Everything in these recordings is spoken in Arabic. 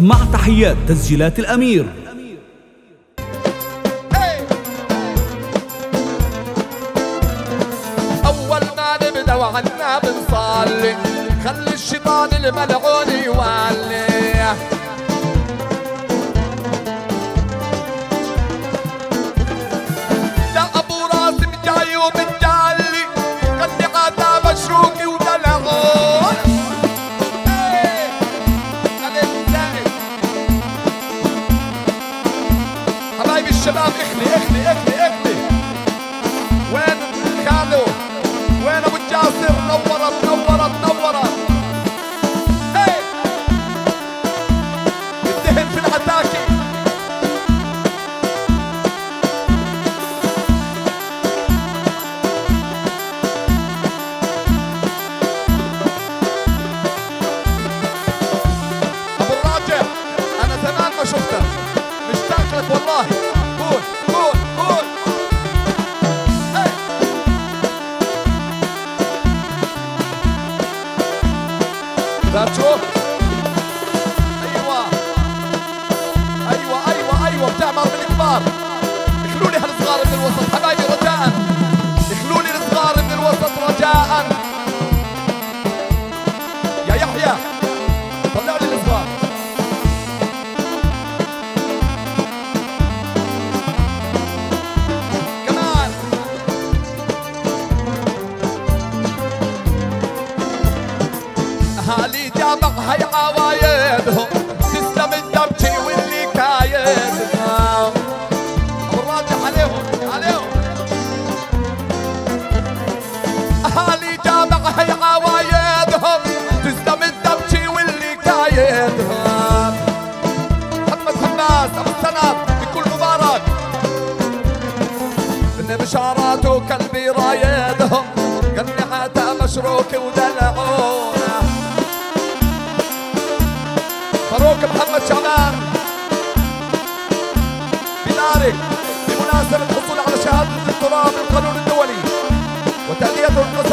مع تحيات تسجيلات الأمير. أول ما نبدأ وعنا بنصلي خلي الشيطان الملعون يولي. hasta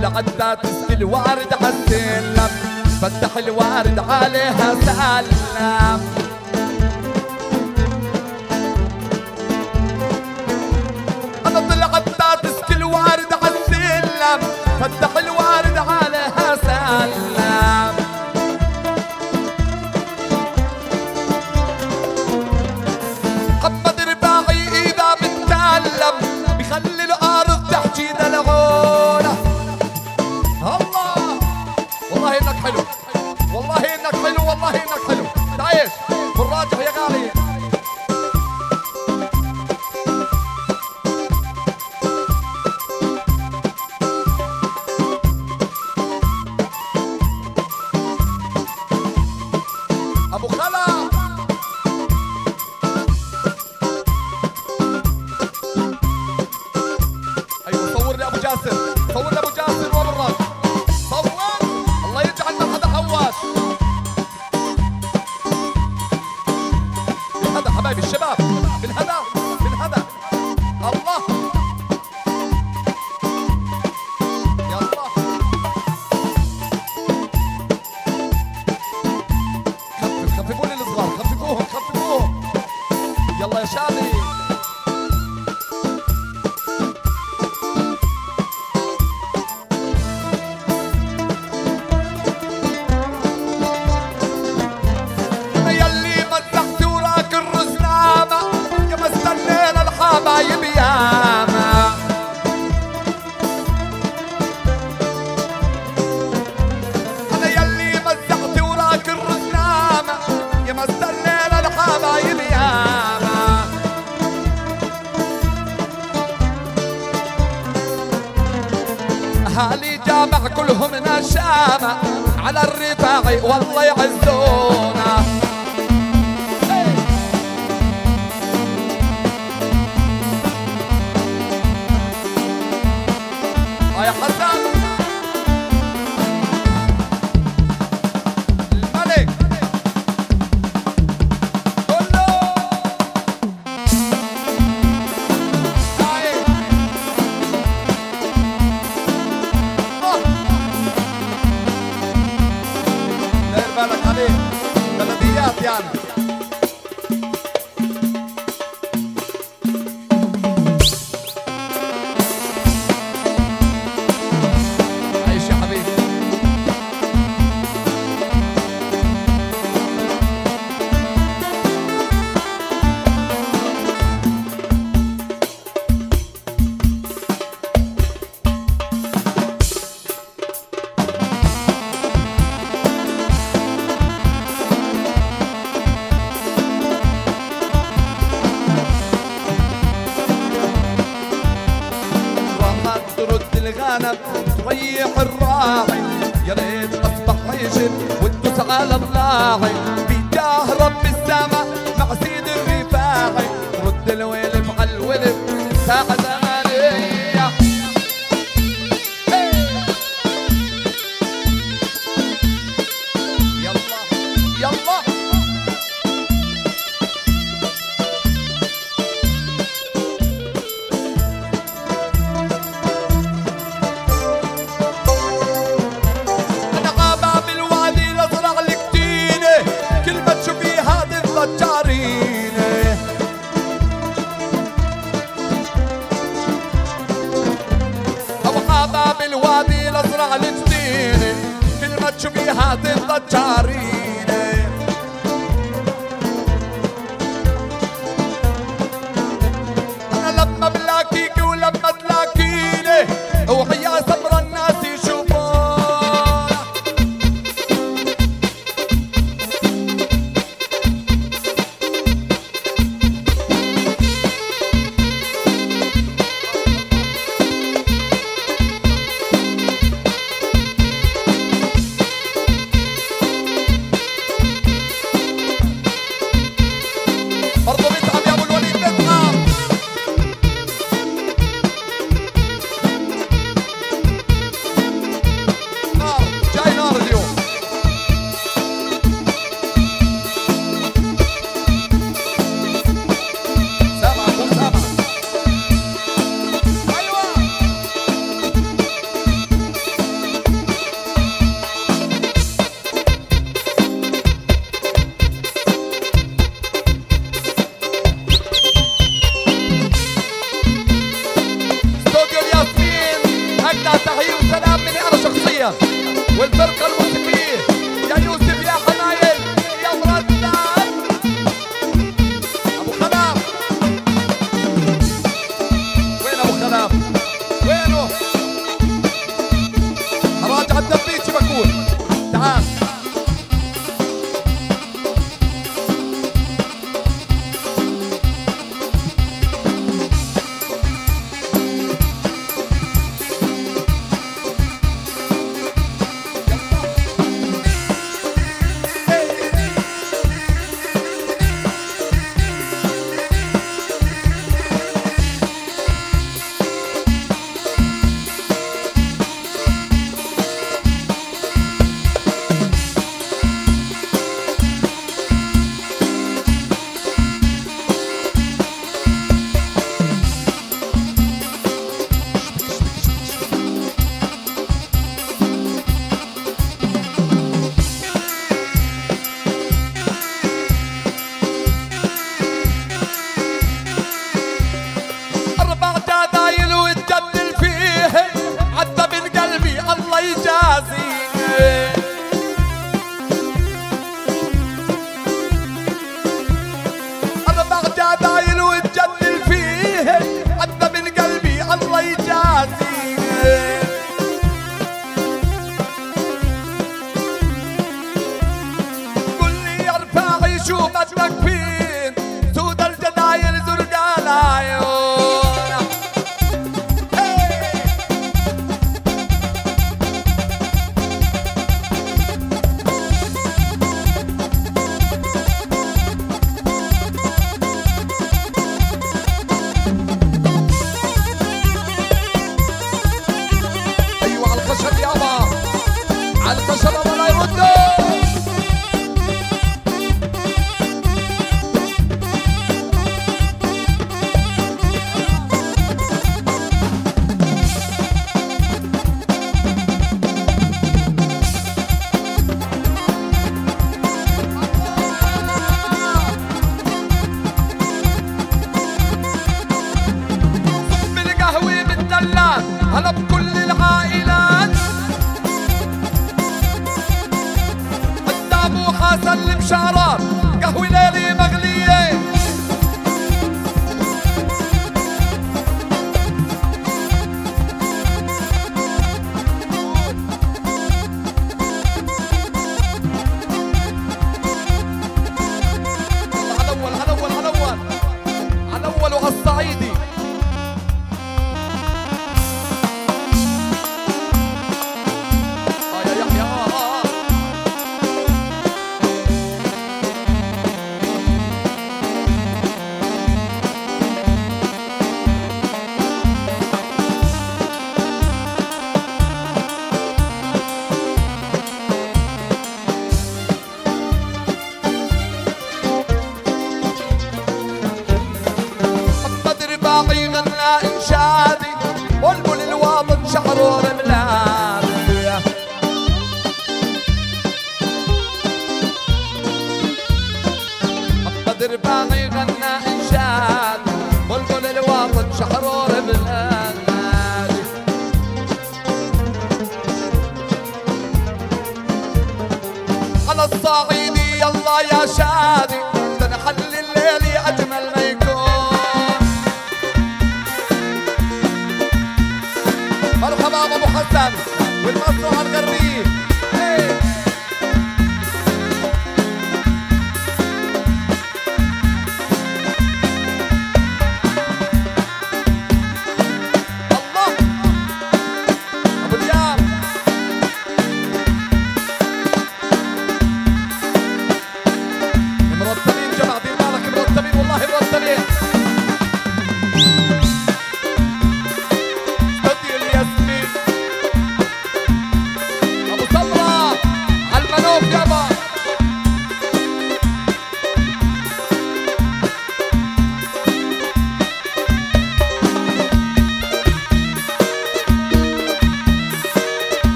والعداد الورد عالسلم فتح الورد عليها سلم أنا طلعت عالسلم فتح الورد عليها سلم محمد رباعي إذا بتكلم بخلي الأرض جاسر صور لابو جاسر وبالرد صور الله يجعلنا هذا حواس. من هذا حبايبي الشباب. من هذا من هذا الله. يا الله. خفف خففوا لي الصغار خففوهم خففوهم. يلا يا شادي. اهالي جامع كلهم نشامة على الرفاعي والله يعزونا. عيشب وتدوس على الضاعي بجاه رب السما مع سيد الرفاعي. رد الولف على الولف ساعة vuelta al calvo. على الصعيدي يلا يا شادي. تنحل الليل أجمل ما يكون. مرحبا أبو حسن والمصلحة الغربية